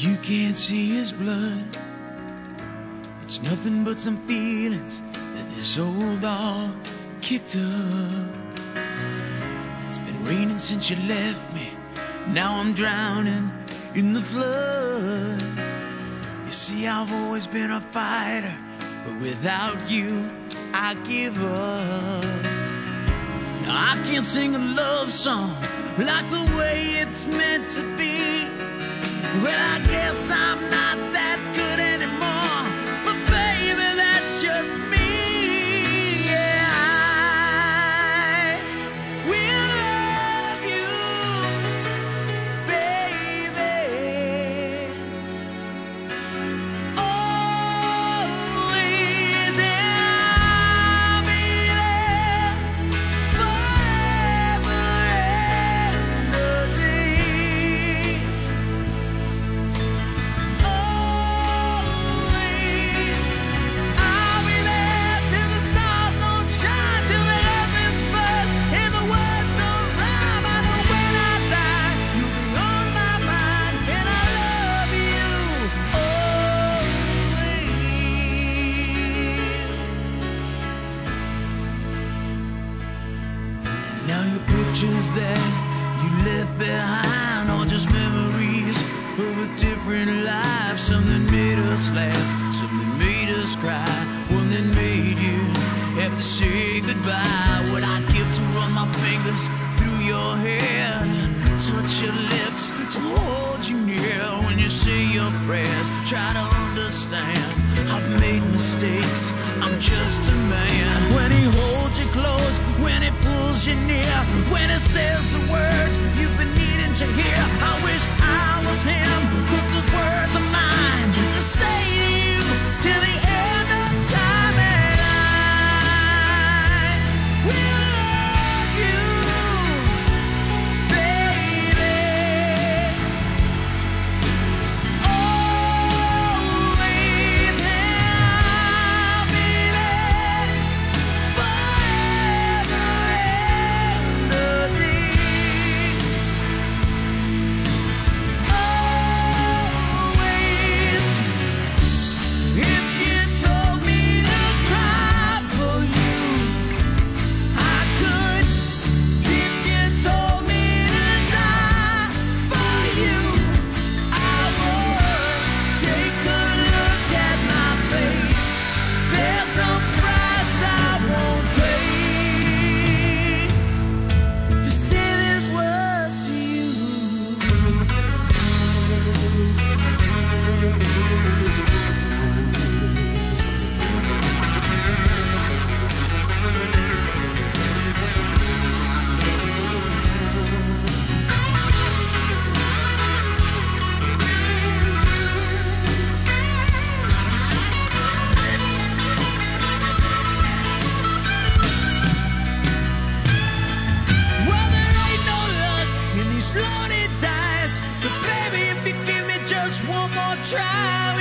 you can't see his blood. It's nothing but some feelings that this old dog kicked up. It's been raining since you left me. Now I'm drowning in the flood. You see, I've always been a fighter, but without you, I give up. Now I can't sing a love song like the way it's meant to be. Well, I guess I'm not Now your pictures that you left behind are just memories of a different life. Something made us laugh, something made us cry, one that made you have to say goodbye. What I'd give to run my fingers through your hair, touch your lips, to hold you near when you say your prayers. Try to understand, I've made mistakes, I'm just a man. When he holds you close, when he pulls you near, when he says the words Well, try,